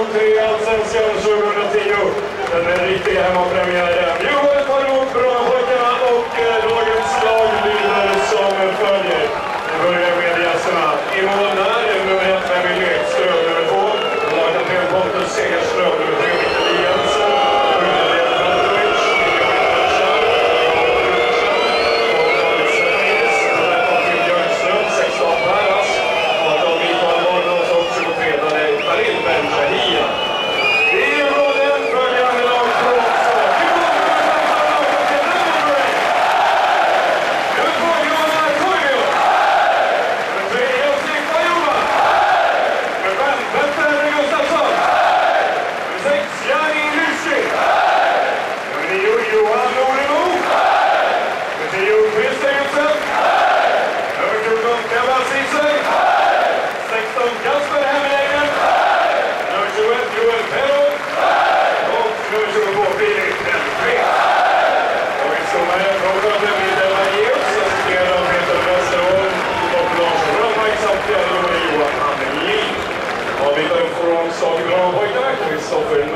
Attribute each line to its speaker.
Speaker 1: 0-3 Allsvenskan 2010. Den riktiga hemmapremiären. over